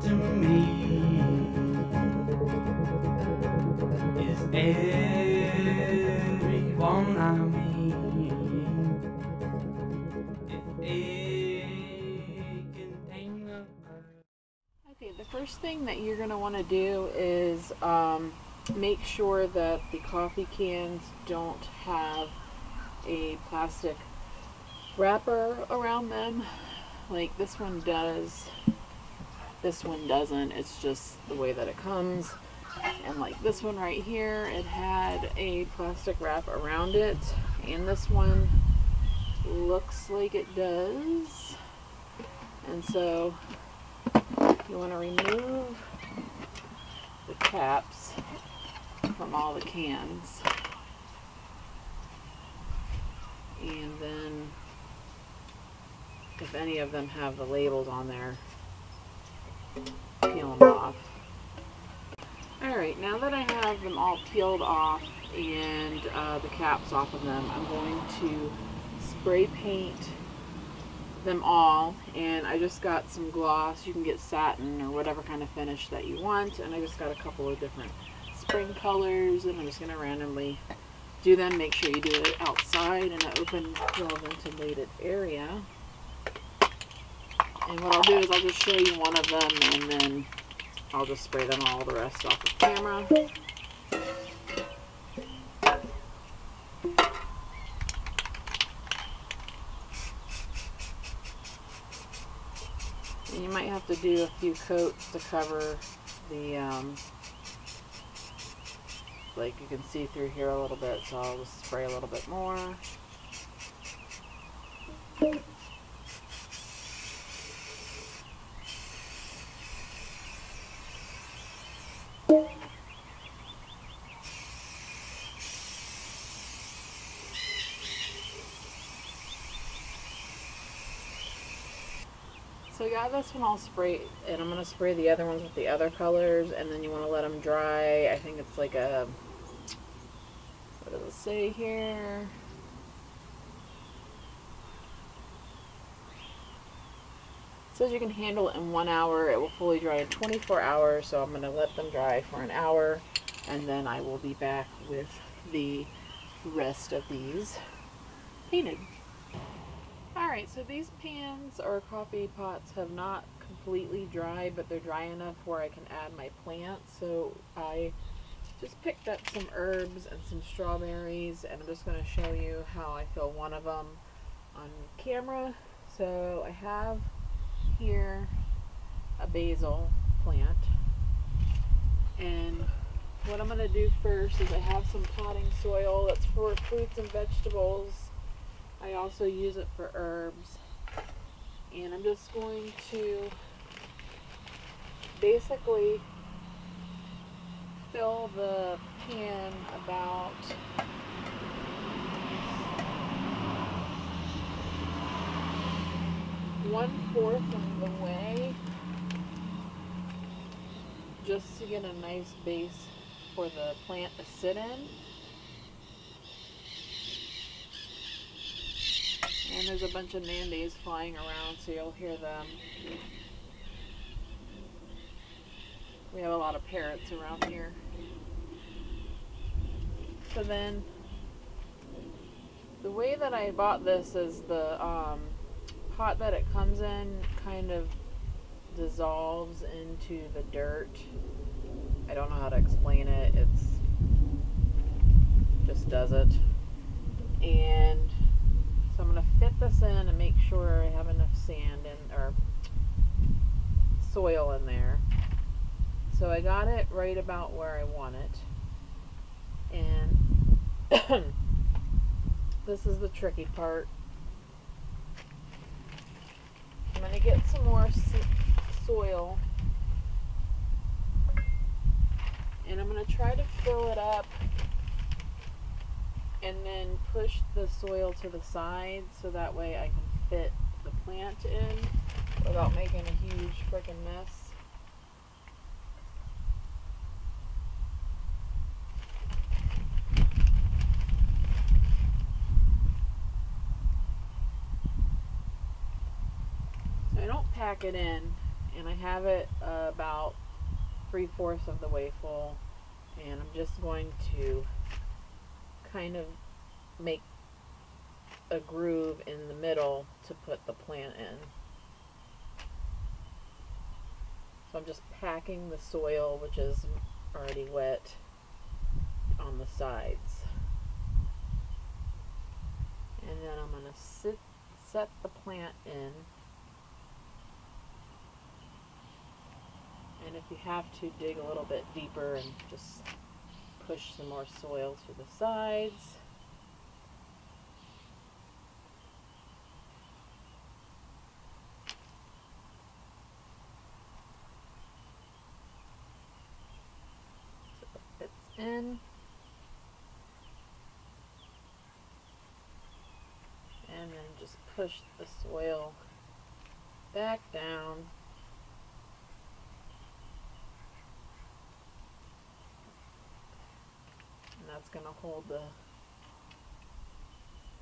to me. Is everyone I Okay, the first thing that you're going to want to do is um, make sure that the coffee cans don't have a plastic wrapper around them like this one does. This one doesn't. It's just the way that it comes. And like this one right here, it had a plastic wrap around it. And this one looks like it does. And so you want to remove the caps from all the cans. And then if any of them have the labels on there, peel them off. Alright, now that I have them all peeled off and uh, the caps off of them, I'm going to spray paint them all and I just got some gloss. You can get satin or whatever kind of finish that you want and I just got a couple of different spring colors and I'm just going to randomly do them. Make sure you do it outside in an open, well ventilated area. And what I'll do is I'll just show you one of them and then I'll just spray them all the rest off the camera. And you might have to do a few coats to cover the, um, like you can see through here a little bit, so I'll just spray a little bit more. So I got this one all sprayed, and I'm going to spray the other ones with the other colors, and then you want to let them dry. I think it's like a, what does it say here? It says you can handle it in one hour. It will fully dry in 24 hours, so I'm going to let them dry for an hour, and then I will be back with the rest of these painted. Alright, so these pans or coffee pots have not completely dried, but they're dry enough where I can add my plants. So I just picked up some herbs and some strawberries, and I'm just going to show you how I fill one of them on camera. So I have here a basil plant, and what I'm going to do first is I have some potting soil that's for fruits and vegetables I also use it for herbs. And I'm just going to basically fill the pan about one fourth of the way just to get a nice base for the plant to sit in. And there's a bunch of nandays flying around, so you'll hear them. We have a lot of parrots around here. So then, the way that I bought this is the um, pot that it comes in kind of dissolves into the dirt. I don't know how to explain it. It's just does it. And so I'm going to fit this in and make sure I have enough sand in, or soil in there. So I got it right about where I want it. And this is the tricky part. I'm going to get some more soil. And I'm going to try to fill it up and then push the soil to the side so that way I can fit the plant in without making a huge freaking mess. So I don't pack it in, and I have it uh, about three fourths of the way full, and I'm just going to kind of make a groove in the middle to put the plant in. So I'm just packing the soil, which is already wet, on the sides. And then I'm going to sit, set the plant in. And if you have to, dig a little bit deeper and just push some more soil to the sides. So in. And then just push the soil back down. That's going to hold the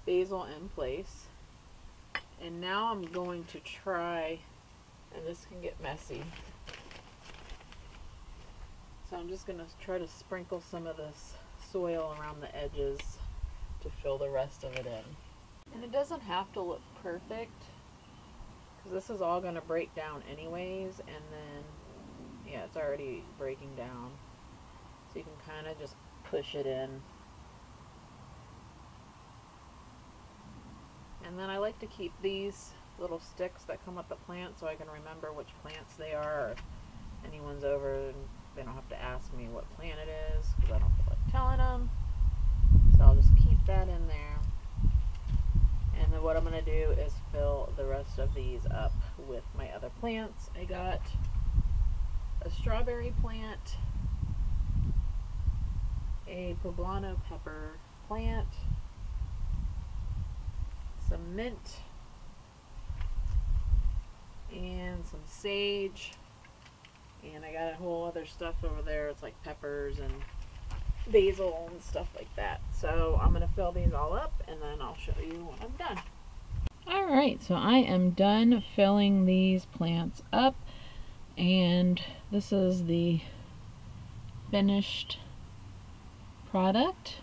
basil in place. And now I'm going to try, and this can get messy. So I'm just going to try to sprinkle some of this soil around the edges to fill the rest of it in. And it doesn't have to look perfect because this is all going to break down anyways and then yeah it's already breaking down so you can kind of just push it in. And then I like to keep these little sticks that come with the plant so I can remember which plants they are. If anyone's over and they don't have to ask me what plant it is because I don't feel like telling them so I'll just keep that in there. And then what I'm going to do is fill the rest of these up with my other plants. I got a strawberry plant, a poblano pepper plant, some mint, and some sage. And I got a whole other stuff over there. It's like peppers and basil and stuff like that. So I'm going to fill these all up and then I'll show you when I'm done. Alright, so I am done filling these plants up and this is the finished product.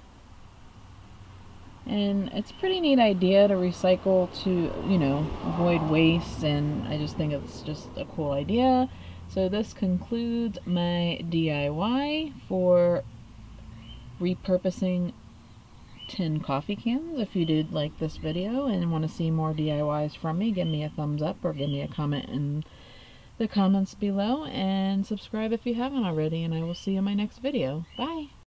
And it's a pretty neat idea to recycle to, you know, avoid waste and I just think it's just a cool idea. So this concludes my DIY for repurposing tin coffee cans. If you did like this video and want to see more DIYs from me, give me a thumbs up or give me a comment in the comments below and subscribe if you haven't already and I will see you in my next video. Bye!